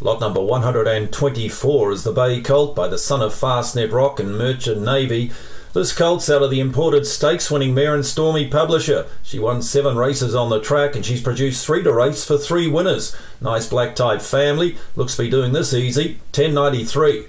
Lot number 124 is the Bay Colt by the son of Fastnet Rock and Merchant Navy. This colt's out of the imported stakes winning mare and Stormy Publisher. She won seven races on the track and she's produced three to race for three winners. Nice black type family. Looks to be doing this easy. 1093.